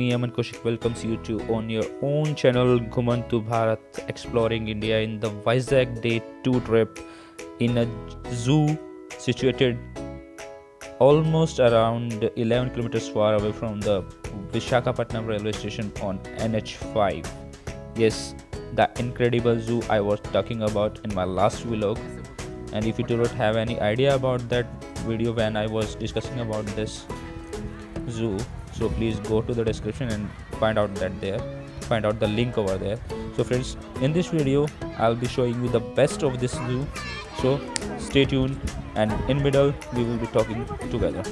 me Aman Koshik welcomes you to on your own channel Ghumantu Bharat exploring India in the Vizag day 2 trip in a zoo situated almost around 11 kilometers far away from the Visakhapatnam railway station on NH5. Yes, the incredible zoo I was talking about in my last vlog. And if you do not have any idea about that video when I was discussing about this zoo, so please go to the description and find out that there find out the link over there so friends in this video i'll be showing you the best of this zoo so stay tuned and in middle we will be talking together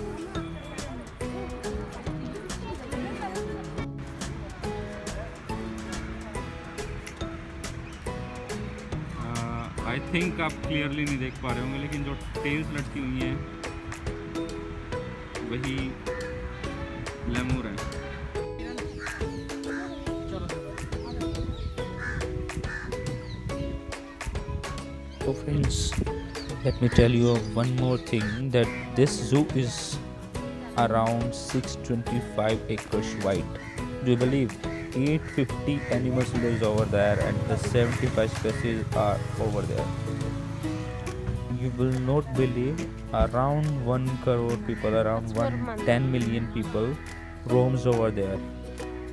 I think आप clearly नहीं देख पा रहे होंगे लेकिन जो tales लटकी हुई हैं वही Lemure. So friends, let me tell you one more thing that this zoo is around 625 acres wide. Do you believe? 850 animals lives over there and the 75 species are over there you will not believe around 1 crore people around 1 10 million people roams over there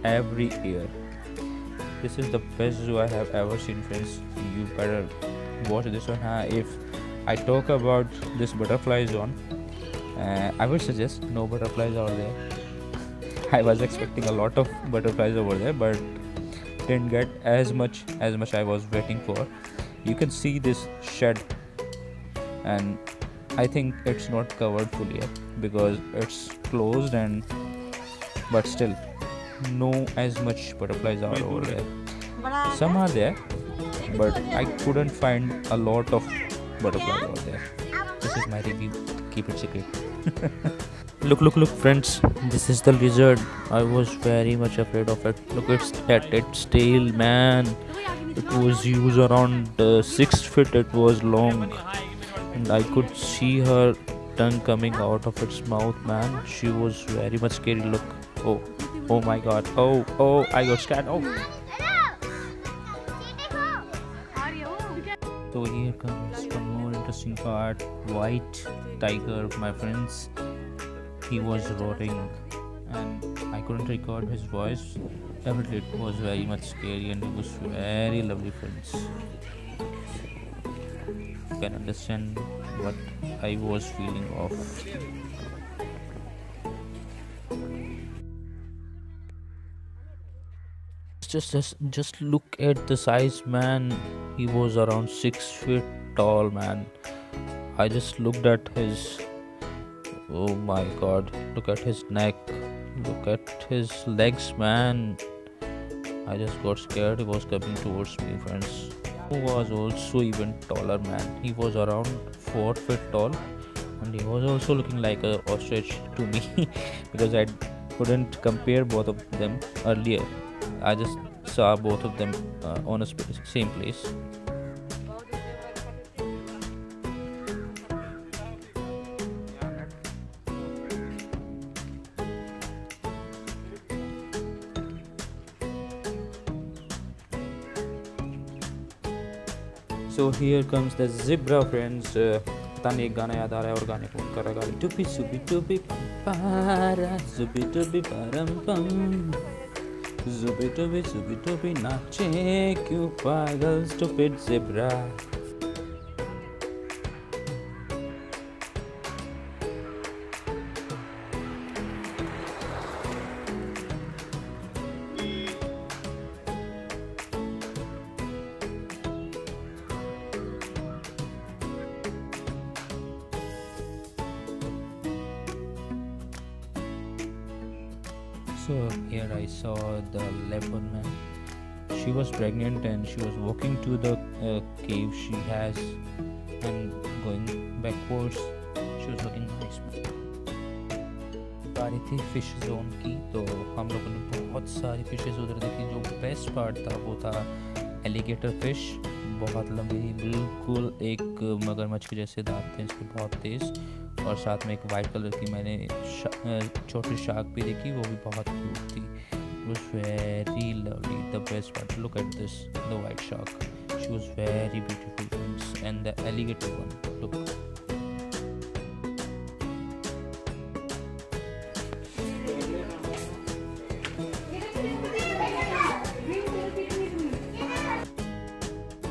every year. This is the best zoo i have ever seen friends. You better watch this one. Uh, if i talk about this butterfly zone uh, i would suggest no butterflies are there. I was expecting a lot of butterflies over there but didn't get as much as much i was waiting for. You can see this shed and i think it's not covered fully yet because it's closed and but still no as much butterflies are over there. Some are there but i couldn't find a lot of butterflies over there. This is my review. Keep it secret. Look look look friends. This is the lizard. I was very much afraid of it. Look it's at its tail man. It was huge around uh, six feet. It was long and i could see her tongue coming out of its mouth man. She was very much scary look. Oh oh my god. Oh oh i got scared. Oh. So here comes one more interesting part. White tiger my friends. He was roaring and i couldn't record his voice. Definitely it was very much scary and it was very lovely friends can understand what i was feeling of. Just just just look at the size man. He was around six feet tall man. I just looked at his oh my god look at his neck. Look at his legs man. I just got scared. He was coming towards me friends who was also even taller man he was around four feet tall and he was also looking like a ostrich to me because i couldn't compare both of them earlier I just saw both of them uh, on a same place. So here comes the zebra friends पता नहीं गाना याद आ रहा है और गाने कौन कर रहा है। टुपी सुबी टुपी पारा सुबी टुबी परम पम। जुबी टुबी सुबी टुबी नाचे, क्यों पागल stupid zebra So here I saw the leopard man. She was pregnant and she was walking to the uh, cave she has and going backwards. She was looking nice. आ रही थी fish zone की तो हम लोगों ने बहुत सारी फिशेज उधर देखी जो बेस्ट पार्ट था वो था एलिगेटर फ़िश बहुत लंबी बिल्कुल एक मगरमच्छ के जैसे दांत थे इसके बहुत तेज़ और साथ में एक वाइट कलर की मैंने छोटी शार्क भी देखी, वो भी बहुत क्यूट थी। Was very lovely the best part look at this the white shark she was very beautiful and the alligator one look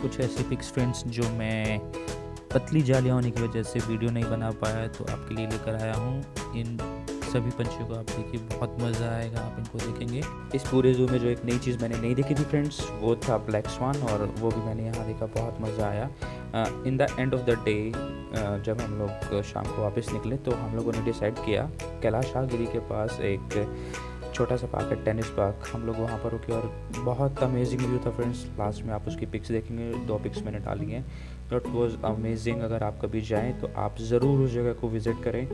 कुछ ऐसे फिक्स फ्रेंड्स जो मैं पतली जालियाँ होने की वजह से वीडियो नहीं बना पाया तो आपके लिए लेकर आया हूँ। इन सभी पंछियों को आप देखिए, बहुत मज़ा आएगा, आप इनको देखेंगे। इस पूरे जू में जो एक नई चीज़ मैंने नहीं देखी थी फ्रेंड्स, वो था ब्लैक स्वान और वो भी मैंने यहाँ देखा, बहुत मज़ा आया। In the end of the day जब हम लोग शाम को वापस निकले तो हम लोगों ने डिसाइड किया, कैलाश गिरी के पास एक छोटा सा पार्क है टेनिस पार्क हम लोग वहाँ पर रुके, और बहुत अमेजिंग व्यू था फ्रेंड्स। लास्ट में आप उसकी पिक्स देखेंगे, दो पिक्स मैंने डाली हैं। इट वॉज़ अमेजिंग अगर आप कभी जाएँ तो आप ज़रूर उस जगह को विज़िट करें।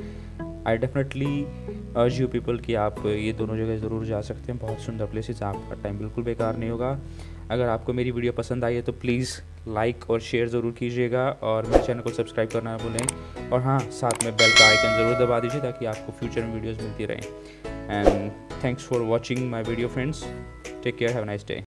I definitely urge you people कि आप ये दोनों जगह ज़रूर जा सकते हैं। बहुत सुंदर प्लेसेस आपका टाइम बिल्कुल बेकार नहीं होगा। अगर आपको मेरी वीडियो पसंद आई है तो प्लीज़ लाइक और शेयर ज़रूर कीजिएगा और मेरे चैनल को सब्सक्राइब करना भूलें। और हाँ साथ में बेल का आइकन ज़रूर दबा दीजिए ताकि आपको फ्यूचर में वीडियोज़ मिलती रहें। And thanks for watching my video friends take care have nice day